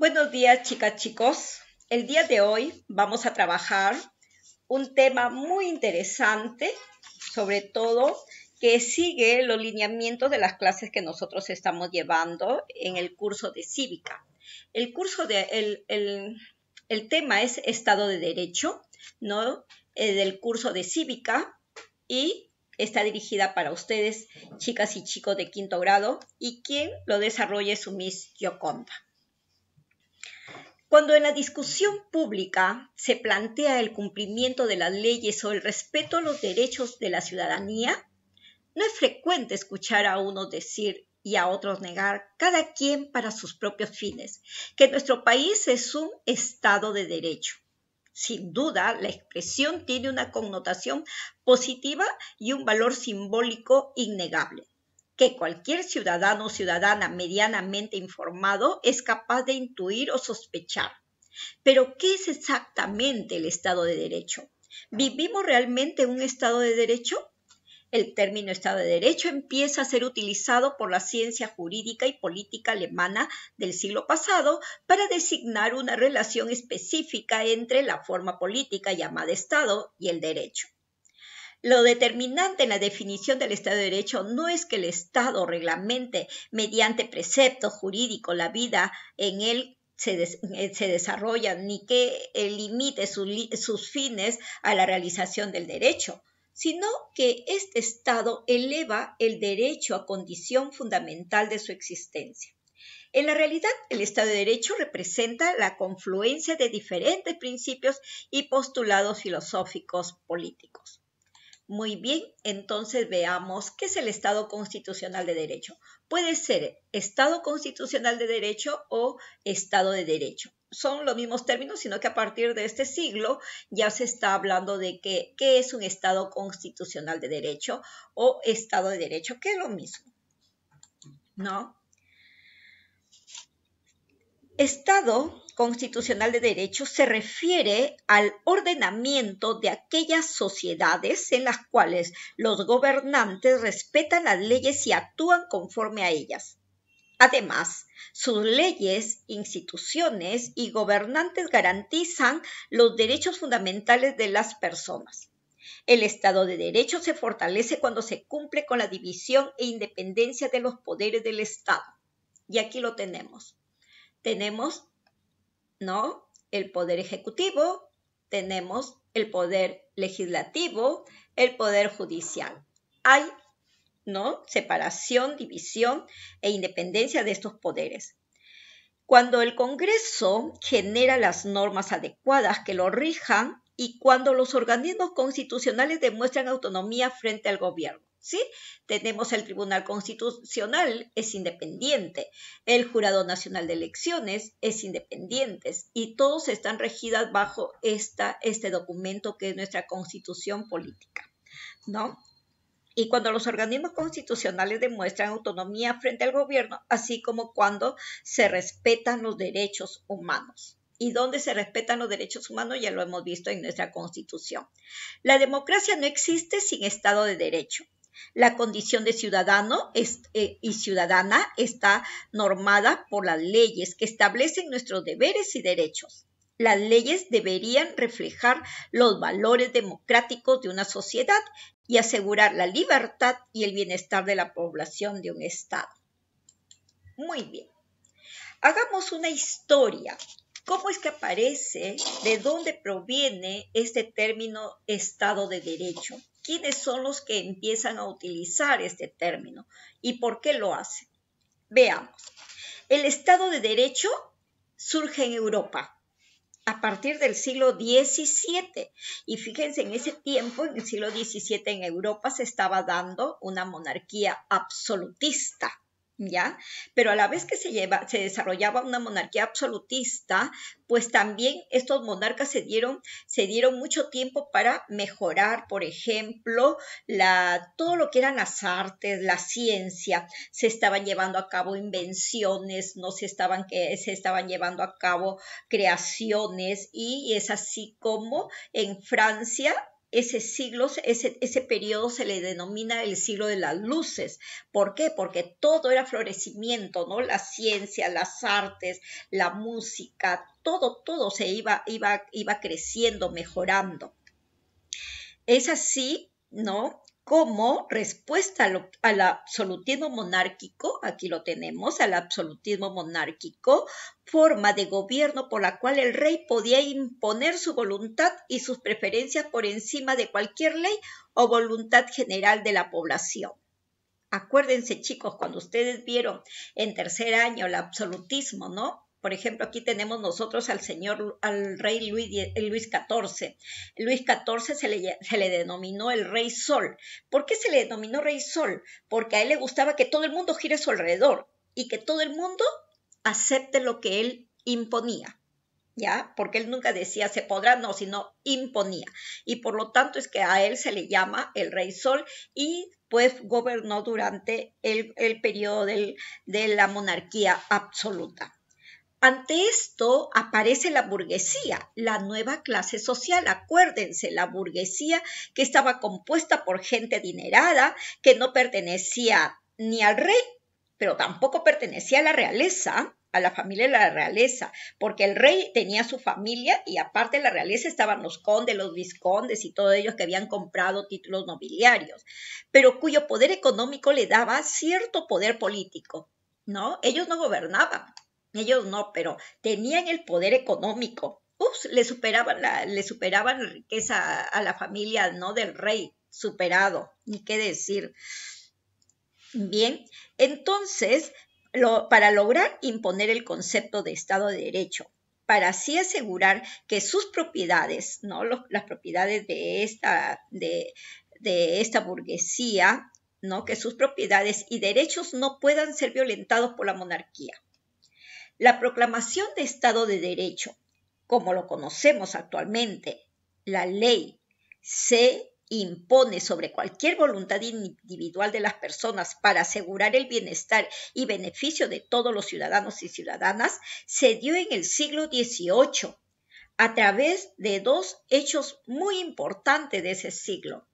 Buenos días, chicas, chicos. El día de hoy vamos a trabajar un tema muy interesante, sobre todo que sigue los lineamientos de las clases que nosotros estamos llevando en el curso de cívica. El curso de el, tema es Estado de Derecho, ¿no? Eh, del curso de cívica y está dirigida para ustedes, chicas y chicos de quinto grado, y quien lo desarrolle es su Miss Yoconda. Cuando en la discusión pública se plantea el cumplimiento de las leyes o el respeto a los derechos de la ciudadanía, no es frecuente escuchar a unos decir y a otros negar, cada quien para sus propios fines, que nuestro país es un Estado de Derecho. Sin duda, la expresión tiene una connotación positiva y un valor simbólico innegable que cualquier ciudadano o ciudadana medianamente informado es capaz de intuir o sospechar. Pero, ¿qué es exactamente el Estado de Derecho? ¿Vivimos realmente en un Estado de Derecho? El término Estado de Derecho empieza a ser utilizado por la ciencia jurídica y política alemana del siglo pasado para designar una relación específica entre la forma política llamada Estado y el derecho. Lo determinante en la definición del Estado de Derecho no es que el Estado reglamente mediante precepto jurídico la vida en él se, eh, desarrolla ni que limite sus fines a la realización del derecho, sino que este Estado eleva el derecho a condición fundamental de su existencia. En la realidad, el Estado de Derecho representa la confluencia de diferentes principios y postulados filosóficos políticos. Muy bien, entonces veamos qué es el Estado constitucional de derecho. Puede ser Estado constitucional de derecho o Estado de derecho. Son los mismos términos, sino que a partir de este siglo ya se está hablando de que, qué es un Estado constitucional de derecho o Estado de derecho, que es lo mismo. ¿No? Estado constitucional de derecho se refiere al ordenamiento de aquellas sociedades en las cuales los gobernantes respetan las leyes y actúan conforme a ellas. Además, sus leyes, instituciones y gobernantes garantizan los derechos fundamentales de las personas. El Estado de Derecho se fortalece cuando se cumple con la división e independencia de los poderes del Estado. Y aquí lo tenemos tenemos, ¿no? El poder ejecutivo, tenemos el poder legislativo, el poder judicial. Hay, ¿no? Separación, división e independencia de estos poderes. Cuando el Congreso genera las normas adecuadas que lo rijan y cuando los organismos constitucionales demuestran autonomía frente al gobierno. Tenemos el Tribunal Constitucional, es independiente, el Jurado Nacional de Elecciones es independiente y todos están regidas bajo esta, este documento que es nuestra constitución política, ¿no? Y cuando los organismos constitucionales demuestran autonomía frente al gobierno, así como cuando se respetan los derechos humanos y dónde se respetan los derechos humanos, ya lo hemos visto en nuestra Constitución. La democracia no existe sin Estado de Derecho. La condición de ciudadano eh, y ciudadana está normada por las leyes que establecen nuestros deberes y derechos. Las leyes deberían reflejar los valores democráticos de una sociedad y asegurar la libertad y el bienestar de la población de un Estado. Muy bien. Hagamos una historia. ¿Cómo es que aparece? ¿De dónde proviene este término Estado de Derecho? Quiénes son los que empiezan a utilizar este término y por qué lo hacen. Veamos. El Estado de Derecho surge en Europa a partir del siglo XVII. Y fíjense, en ese tiempo, en el siglo XVII, en Europa se estaba dando una monarquía absolutista. Pero a la vez que se, lleva, se desarrollaba una monarquía absolutista, pues también estos monarcas se dieron, se dieron mucho tiempo para mejorar, por ejemplo, la, todo lo que eran las artes, la ciencia, se estaban llevando a cabo invenciones, no se estaban, que, se estaban llevando a cabo creaciones y es así como en Francia ese siglo, ese, ese periodo se le denomina el siglo de las luces. ¿Por qué? Porque todo era florecimiento, ¿no? La ciencia, las artes, la música, todo, todo se iba, iba, iba creciendo, mejorando. Es así, ¿no? Como respuesta al, absolutismo monárquico, aquí lo tenemos, al absolutismo monárquico, forma de gobierno por la cual el rey podía imponer su voluntad y sus preferencias por encima de cualquier ley o voluntad general de la población. Acuérdense chicos, cuando ustedes vieron en tercer año el absolutismo, ¿no? Por ejemplo, aquí tenemos nosotros al señor, al rey Luis, XIV. Luis XIV se le, se le denominó el rey sol. ¿Por qué se le denominó rey sol? Porque a él le gustaba que todo el mundo gire a su alrededor y que todo el mundo acepte lo que él imponía. ¿Ya? Porque él nunca decía se podrá, no, sino imponía. Y por lo tanto es que a él se le llama el rey sol y pues gobernó durante el, el periodo del, de la monarquía absoluta. Ante esto aparece la burguesía, la nueva clase social. Acuérdense, la burguesía que estaba compuesta por gente adinerada, que no pertenecía ni al rey, pero tampoco pertenecía a la realeza, a la familia de la realeza, porque el rey tenía su familia y aparte de la realeza estaban los condes, los viscondes y todos ellos que habían comprado títulos nobiliarios, pero cuyo poder económico le daba cierto poder político, ¿no? Ellos no gobernaban, ellos no, pero tenían el poder económico. Ups, le superaban la, le superaban riqueza a, la familia, ¿no? Del rey, superado, ni qué decir. Bien, entonces, para lograr imponer el concepto de Estado de Derecho, para así asegurar que sus propiedades, ¿no? las propiedades de esta, de, de esta burguesía, ¿no? Que sus propiedades y derechos no puedan ser violentados por la monarquía. La proclamación de Estado de Derecho, como lo conocemos actualmente, la ley, se impone sobre cualquier voluntad individual de las personas para asegurar el bienestar y beneficio de todos los ciudadanos y ciudadanas, se dio en el siglo XVIII a través de dos hechos muy importantes de ese siglo.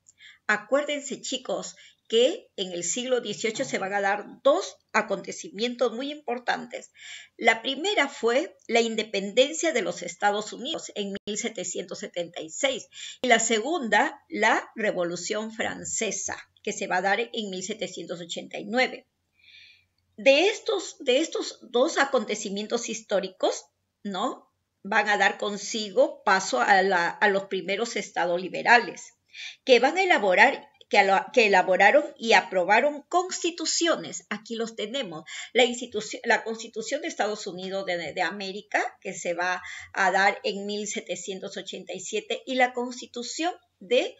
Acuérdense chicos que en el siglo XVIII se van a dar dos acontecimientos muy importantes. La primera fue la independencia de los Estados Unidos en 1776 y la segunda, la Revolución Francesa, que se va a dar en 1789. De estos, de estos dos acontecimientos históricos, ¿no? Van a dar consigo paso a, a los primeros estados liberales, que van a elaborar que, elaboraron y aprobaron constituciones. Aquí los tenemos. La, la Constitución de Estados Unidos de, América, que se va a dar en 1787, y la Constitución de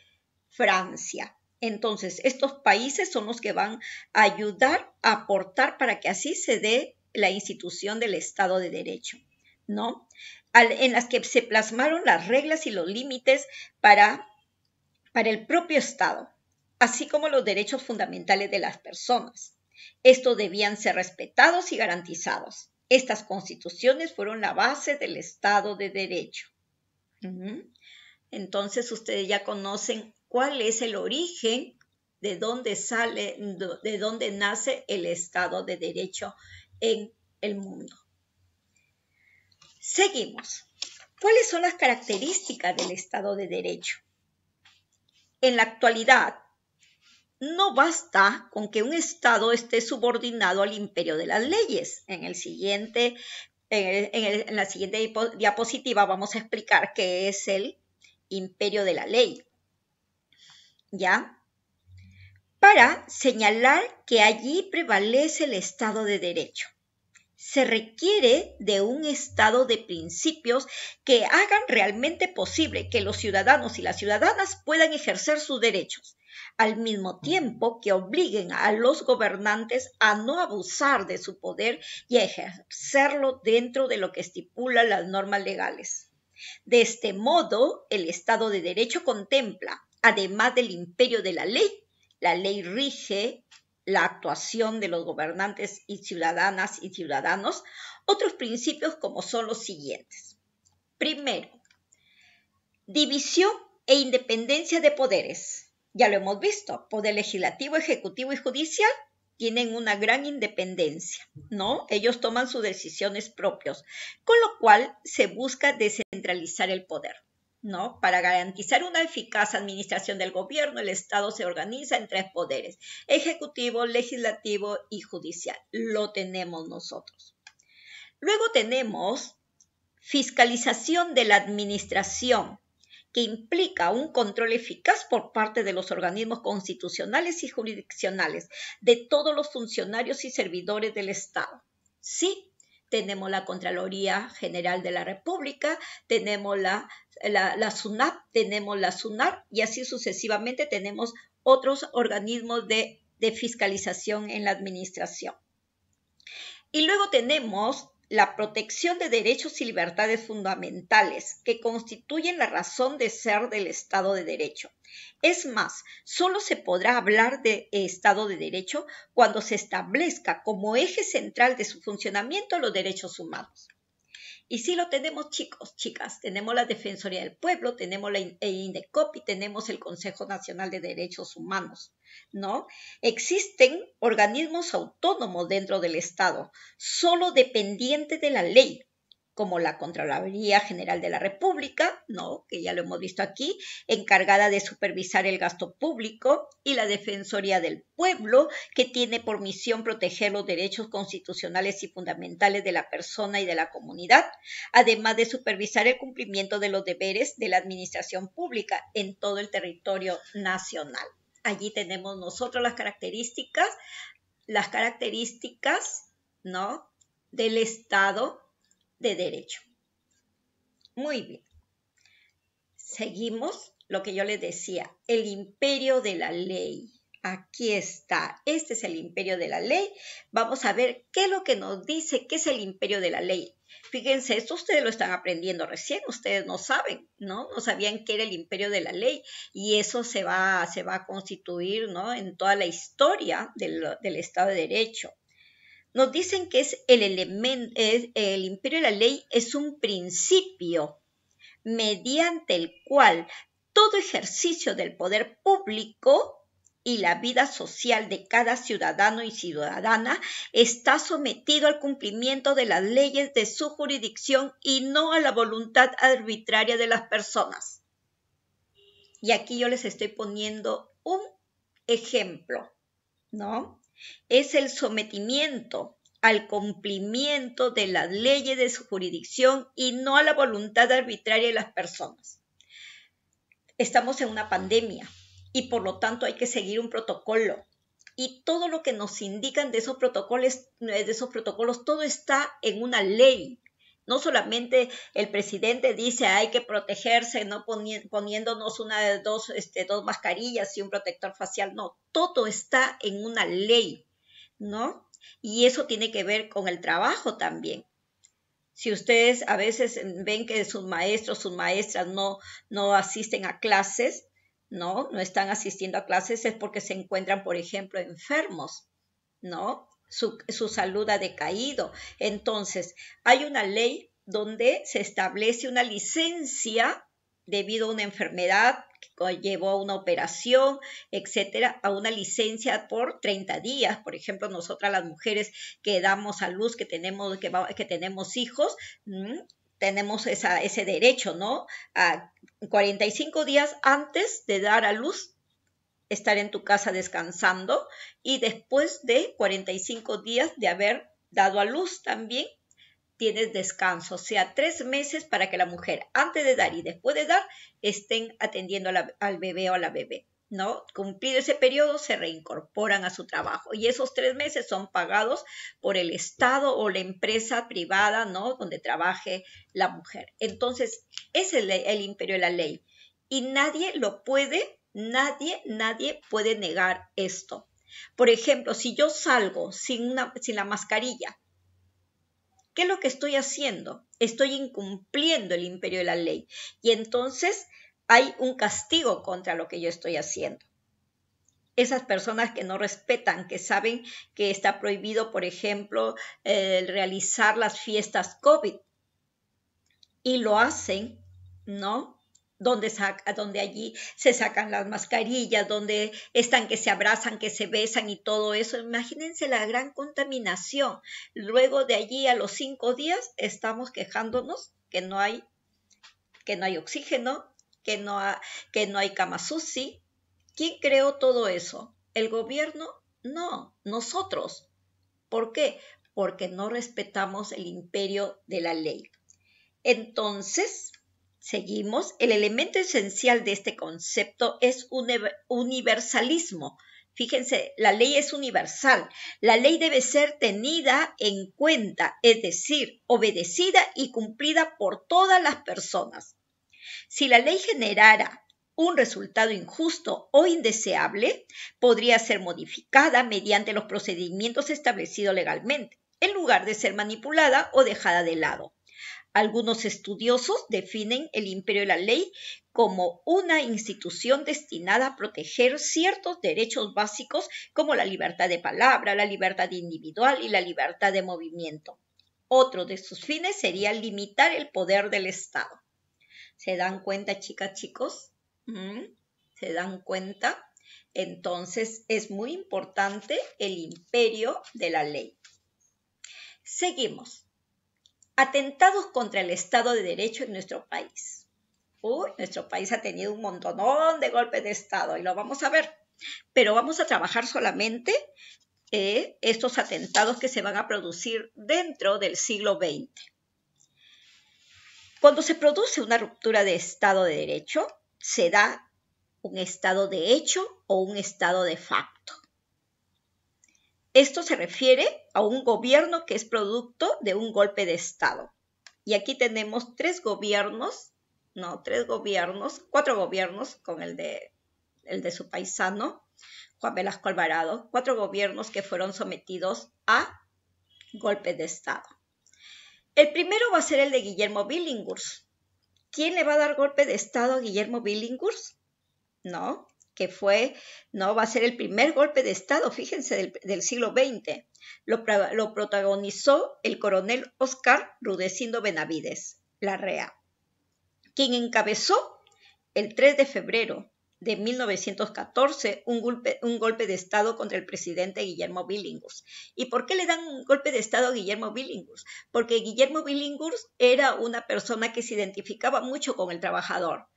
Francia. Entonces, estos países son los que van a ayudar a aportar para que así se dé la institución del Estado de Derecho, ¿no? en las que se plasmaron las reglas y los límites para, para el propio Estado así como los derechos fundamentales de las personas. Estos debían ser respetados y garantizados. Estas constituciones fueron la base del Estado de Derecho. Entonces ustedes ya conocen cuál es el origen de dónde sale, de dónde nace el Estado de Derecho en el mundo. Seguimos. ¿Cuáles son las características del Estado de Derecho? En la actualidad, no basta con que un Estado esté subordinado al imperio de las leyes. En, la siguiente diapositiva vamos a explicar qué es el imperio de la ley. ¿Ya? Para señalar que allí prevalece el Estado de Derecho. Se requiere de un estado de principios que hagan realmente posible que los ciudadanos y las ciudadanas puedan ejercer sus derechos al mismo tiempo que obliguen a los gobernantes a no abusar de su poder y a ejercerlo dentro de lo que estipulan las normas legales. De este modo, el Estado de Derecho contempla, además del imperio de la ley, la ley rige la actuación de los gobernantes y ciudadanas y ciudadanos, otros principios como son los siguientes. Primero, división e independencia de poderes. Ya lo hemos visto, poder legislativo, ejecutivo y judicial tienen una gran independencia, ¿no? Ellos toman sus decisiones propios, con lo cual se busca descentralizar el poder. ¿no? Para garantizar una eficaz administración del gobierno, el Estado se organiza en tres poderes, ejecutivo, legislativo y judicial. Lo tenemos nosotros. Luego tenemos fiscalización de la administración, que implica un control eficaz por parte de los organismos constitucionales y jurisdiccionales de todos los funcionarios y servidores del Estado. Sí, tenemos la Contraloría General de la República, tenemos la, SUNAP, tenemos la SUNAR y así sucesivamente tenemos otros organismos de, de fiscalización en la administración. Y luego tenemos la protección de derechos y libertades fundamentales que constituyen la razón de ser del Estado de Derecho. Es más, solo se podrá hablar de Estado de Derecho cuando se establezca como eje central de su funcionamiento los derechos humanos. Y sí lo tenemos, chicos, chicas. Tenemos la Defensoría del Pueblo, tenemos la INDECOP y tenemos el Consejo Nacional de Derechos Humanos, ¿no? Existen organismos autónomos dentro del Estado, solo dependientes de la ley, como la Contraloría General de la República, ¿no? que ya lo hemos visto aquí, encargada de supervisar el gasto público, y la Defensoría del Pueblo, que tiene por misión proteger los derechos constitucionales y fundamentales de la persona y de la comunidad, además de supervisar el cumplimiento de los deberes de la administración pública en todo el territorio nacional. Allí tenemos nosotros las características, las características, ¿no? del Estado de derecho. Muy bien. Seguimos lo que yo les decía, el imperio de la ley. Aquí está, este es el imperio de la ley. Vamos a ver qué es lo que nos dice, qué es el imperio de la ley. Fíjense, esto ustedes lo están aprendiendo recién, ustedes no saben, ¿no? No sabían qué era el imperio de la ley y eso se va, se va a constituir, ¿no? En toda la historia del, del Estado de Derecho nos dicen que es el el imperio de la ley es un principio mediante el cual todo ejercicio del poder público y la vida social de cada ciudadano y ciudadana está sometido al cumplimiento de las leyes de su jurisdicción y no a la voluntad arbitraria de las personas. Y aquí yo les estoy poniendo un ejemplo, ¿no? Es el sometimiento al cumplimiento de las leyes de su jurisdicción y no a la voluntad arbitraria de las personas. Estamos en una pandemia y por lo tanto hay que seguir un protocolo. Y todo lo que nos indican de esos protocolos, de esos protocolos, todo está en una ley. No solamente el presidente dice hay que protegerse, no poniéndonos una, dos, este, dos mascarillas y un protector facial, no, todo está en una ley, ¿no? Y eso tiene que ver con el trabajo también. Si ustedes a veces ven que sus maestros, sus maestras no, no asisten a clases, ¿no? No están asistiendo a clases es porque se encuentran, por ejemplo, enfermos, ¿no? Su, salud ha decaído. Entonces, hay una ley donde se establece una licencia debido a una enfermedad que llevó a una operación, etcétera, a una licencia por 30 días. Por ejemplo, nosotras las mujeres que damos a luz, que tenemos, que, que tenemos hijos, tenemos ese derecho, ¿no? A 45 días antes de dar a luz estar en tu casa descansando y después de 45 días de haber dado a luz también tienes descanso, o sea, tres meses para que la mujer antes de dar y después de dar estén atendiendo al bebé o a la bebé. ¿no? Cumplido ese periodo, se reincorporan a su trabajo y esos tres meses son pagados por el Estado o la empresa privada, ¿no? Donde trabaje la mujer. Entonces, ese es el imperio de la ley y nadie lo puede Nadie, nadie puede negar esto. Por ejemplo, si yo salgo sin, una, sin la mascarilla, ¿qué es lo que estoy haciendo? Estoy incumpliendo el imperio de la ley. Y entonces hay un castigo contra lo que yo estoy haciendo. Esas personas que no respetan, que saben que está prohibido, por ejemplo, el realizar las fiestas COVID y lo hacen, ¿no? Donde, allí se sacan las mascarillas, donde están que se abrazan, que se besan y todo eso. Imagínense la gran contaminación. Luego de allí a los cinco días estamos quejándonos que no hay, que no hay oxígeno, que no, que no hay. ¿Quién creó todo eso? ¿El gobierno? No, nosotros. ¿Por qué? Porque no respetamos el imperio de la ley. Entonces, Seguimos, el elemento esencial de este concepto es un universalismo. Fíjense, la ley es universal. La ley debe ser tenida en cuenta, es decir, obedecida y cumplida por todas las personas. Si la ley generara un resultado injusto o indeseable, podría ser modificada mediante los procedimientos establecidos legalmente, en lugar de ser manipulada o dejada de lado. Algunos estudiosos definen el imperio de la ley como una institución destinada a proteger ciertos derechos básicos como la libertad de palabra, la libertad individual y la libertad de movimiento. Otro de sus fines sería limitar el poder del Estado. ¿Se dan cuenta, chicas, chicos? ¿Mm? ¿Se dan cuenta? Entonces es muy importante el imperio de la ley. Seguimos. Atentados contra el Estado de Derecho en nuestro país. Uy, nuestro país ha tenido un montón de golpes de Estado y lo vamos a ver. Pero vamos a trabajar solamente eh, estos atentados que se van a producir dentro del siglo XX. Cuando se produce una ruptura de Estado de Derecho, se da un Estado de hecho o un Estado de facto. Esto se refiere a un gobierno que es producto de un golpe de Estado. Y aquí tenemos tres gobiernos, no, tres gobiernos, cuatro gobiernos con el de, el de su paisano, Juan Velasco Alvarado, cuatro gobiernos que fueron sometidos a golpe de Estado. El primero va a ser el de Guillermo Billinghurst. ¿Quién le va a dar golpe de Estado a Guillermo Billinghurst? No, que fue, no va a ser el primer golpe de Estado, fíjense, del, siglo XX. Lo, lo, protagonizó el coronel Oscar Rudecindo Benavides, Larrea, quien encabezó el 3 de febrero de 1914 un golpe, un golpe de Estado contra el presidente Guillermo Billinghurst. ¿Y por qué le dan un golpe de Estado a Guillermo Billinghurst? Porque Guillermo Billinghurst era una persona que se identificaba mucho con el trabajador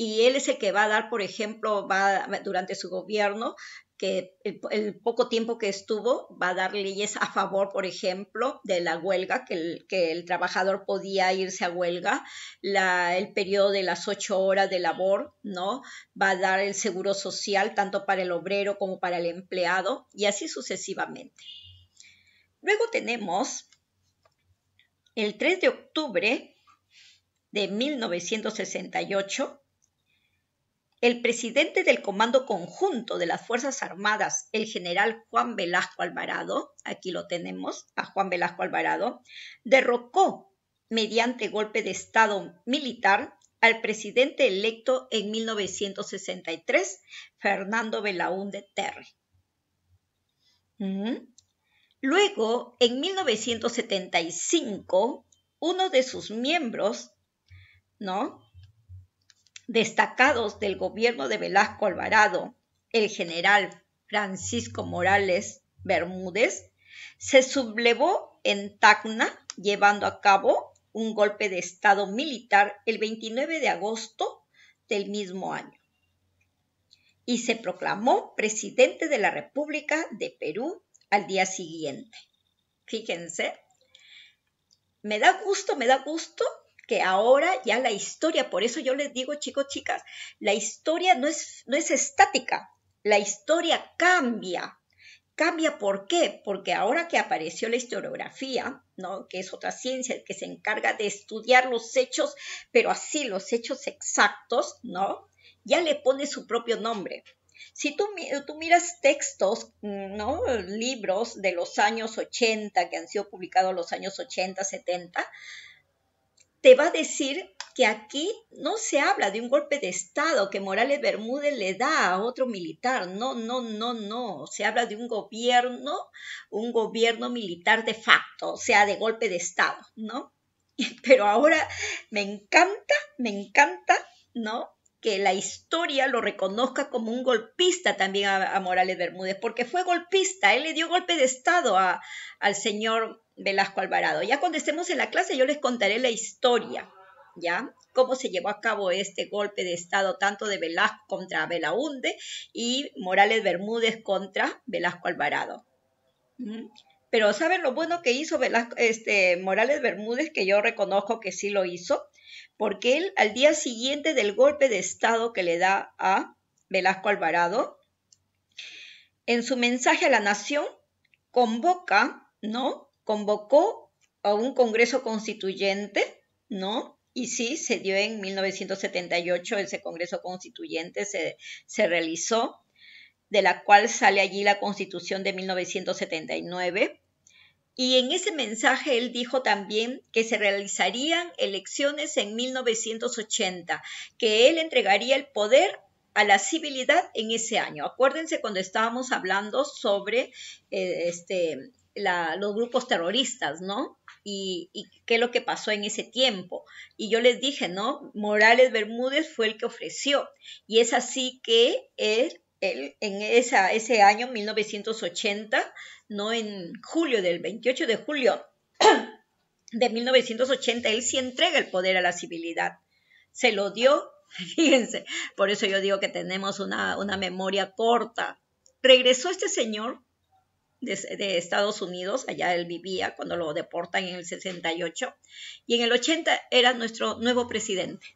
y él es el que va a dar, por ejemplo, va durante su gobierno, que el, poco tiempo que estuvo, va a dar leyes a favor, por ejemplo, de la huelga, que el, que el trabajador podía irse a huelga, el periodo de las ocho horas de labor, ¿no? Va a dar el seguro social tanto para el obrero como para el empleado, y así sucesivamente. Luego tenemos el 3 de octubre de 1968, el presidente del Comando Conjunto de las Fuerzas Armadas, el general Juan Velasco Alvarado, aquí lo tenemos, a Juan Velasco Alvarado, derrocó mediante golpe de Estado militar al presidente electo en 1963, Fernando Belaúnde Terry. Luego, en 1975, uno de sus miembros, ¿no? Destacados del gobierno de Velasco Alvarado, el general Francisco Morales Bermúdez, se sublevó en Tacna llevando a cabo un golpe de Estado militar el 29 de agosto del mismo año y se proclamó presidente de la República de Perú al día siguiente. Fíjense, me da gusto, me da gusto que ahora ya la historia, por eso yo les digo chicos, chicas, la historia no es, no es estática, la historia cambia. Cambia ¿por qué? Porque ahora que apareció la historiografía, ¿no? que es otra ciencia que se encarga de estudiar los hechos, pero así los hechos exactos, ¿no? ya le pone su propio nombre. Si tú, tú, miras textos, ¿no? libros de los años 80 que han sido publicados los años 80, 70, te va a decir que aquí no se habla de un golpe de Estado que Morales Bermúdez le da a otro militar. No, no, no, no. Se habla de un gobierno, un gobierno militar de facto, o sea, de golpe de Estado, ¿no? Pero ahora me encanta, me encanta, ¿no? que la historia lo reconozca como un golpista también a, Morales Bermúdez, porque fue golpista, él le dio golpe de Estado al señor Velasco Alvarado. Ya cuando estemos en la clase yo les contaré la historia, ¿ya? Cómo se llevó a cabo este golpe de Estado tanto de Velasco contra Belaunde y Morales Bermúdez contra Velasco Alvarado. ¿Mm? Pero ¿saben lo bueno que hizo este, Morales Bermúdez? Que yo reconozco que sí lo hizo porque él al día siguiente del golpe de Estado que le da a Velasco Alvarado, en su mensaje a la nación, convoca, ¿no? Convocó a un Congreso Constituyente, ¿no? Y sí, se dio en 1978, ese Congreso Constituyente se, se realizó, de la cual sale allí la Constitución de 1979 y en ese mensaje él dijo también que se realizarían elecciones en 1980, que él entregaría el poder a la civilidad en ese año. Acuérdense cuando estábamos hablando sobre eh, este, los grupos terroristas, ¿no? Y, qué es lo que pasó en ese tiempo. Y yo les dije, ¿no? Morales Bermúdez fue el que ofreció. Y es así que él él en ese año, 1980, no en julio del 28 de julio de 1980, él sí entrega el poder a la civilidad. Se lo dio, fíjense, por eso yo digo que tenemos una, una memoria corta. Regresó este señor de, Estados Unidos, allá él vivía cuando lo deportan en el 68, y en el 80 era nuestro nuevo presidente.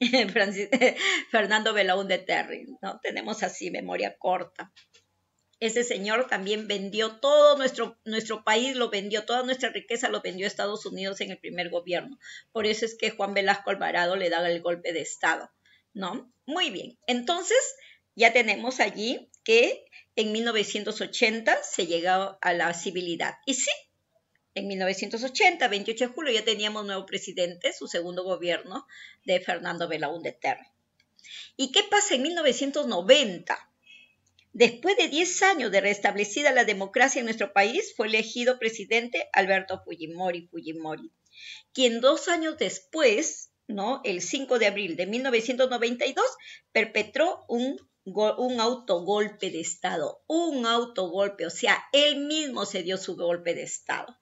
Fernando de Terry, ¿no? Tenemos así memoria corta. Ese señor también vendió todo nuestro, nuestro país, lo vendió, toda nuestra riqueza lo vendió a Estados Unidos en el primer gobierno. Por eso es que Juan Velasco Alvarado le da el golpe de Estado, ¿no? Muy bien. Entonces, ya tenemos allí que en 1980 se llegó a la civilidad. Y sí, en 1980, 28 de julio, ya teníamos nuevo presidente, su segundo gobierno de Fernando Belaúnde Terry. ¿Y qué pasa en 1990? Después de 10 años de restablecida la democracia en nuestro país, fue elegido presidente Alberto Fujimori Fujimori, quien dos años después, ¿no? el 5 de abril de 1992, perpetró un, un autogolpe de Estado, un autogolpe, o sea, él mismo se dio su golpe de Estado.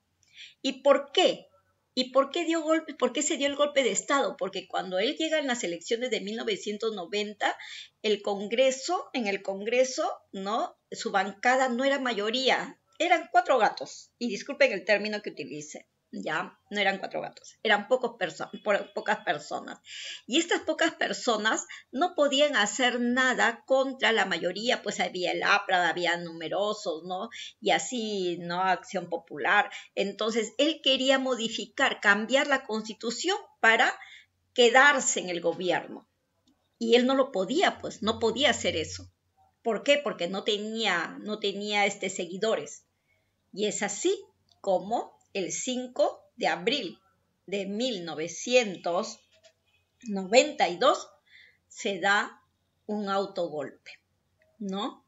¿Y por qué? ¿Y por qué dio golpe? ¿Por qué se dio el golpe de Estado? Porque cuando él llega en las elecciones de 1990, el Congreso, en el Congreso, ¿no? Su bancada no era mayoría, eran cuatro gatos. Y disculpen el término que utilice ya no eran cuatro gatos, eran pocos pocas personas. Y estas pocas personas no podían hacer nada contra la mayoría, pues había el APRA, había numerosos, ¿no? Y así, ¿no? Acción Popular. Entonces, él quería modificar, cambiar la constitución para quedarse en el gobierno. Y él no lo podía, pues, no podía hacer eso. ¿Por qué? Porque no tenía, no tenía este, seguidores. Y es así como el 5 de abril de 1992 se da un autogolpe, ¿no?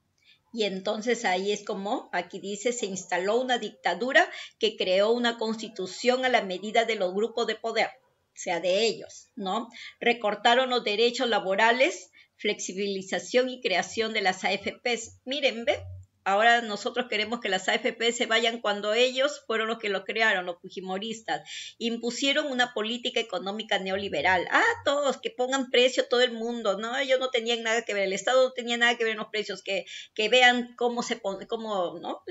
Y entonces ahí es como, aquí dice, se instaló una dictadura que creó una constitución a la medida de los grupos de poder, o sea, de ellos, ¿no? Recortaron los derechos laborales, flexibilización y creación de las AFPs. Miren, ve, Ahora nosotros queremos que las AFP se vayan cuando ellos fueron los que lo crearon, los fujimoristas. Impusieron una política económica neoliberal. Ah, todos, que pongan precio todo el mundo. No, ellos no tenían nada que ver, el Estado no tenía nada que ver en los precios, que, que vean cómo se pone, cómo, ¿no?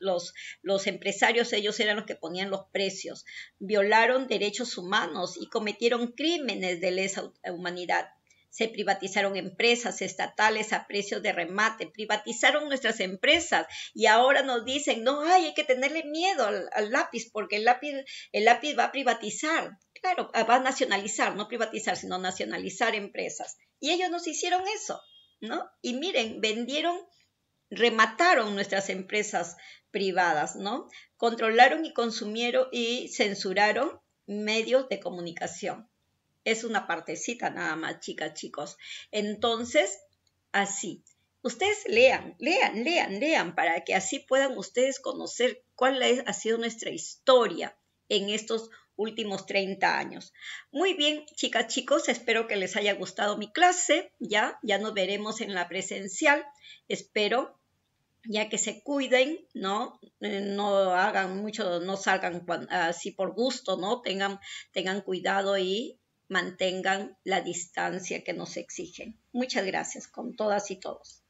los, los empresarios, ellos eran los que ponían los precios. Violaron derechos humanos y cometieron crímenes de lesa humanidad se privatizaron empresas estatales a precios de remate, privatizaron nuestras empresas y ahora nos dicen, no, hay que tenerle miedo al, lápiz porque el lápiz, el lápiz va a privatizar. Claro, va a nacionalizar, no privatizar, sino nacionalizar empresas. Y ellos nos hicieron eso, ¿no? Y miren, vendieron, remataron nuestras empresas privadas, ¿no? Controlaron y consumieron y censuraron medios de comunicación. Es una partecita nada más, chicas, chicos. Entonces, así. Ustedes lean, lean, lean, lean, para que así puedan ustedes conocer cuál ha sido nuestra historia en estos últimos 30 años. Muy bien, chicas, chicos, espero que les haya gustado mi clase, ya, ya nos veremos en la presencial, espero ya que se cuiden, ¿no? Eh, no hagan mucho, no salgan así por gusto, ¿no? Tengan, tengan cuidado y mantengan la distancia que nos exigen. Muchas gracias con todas y todos.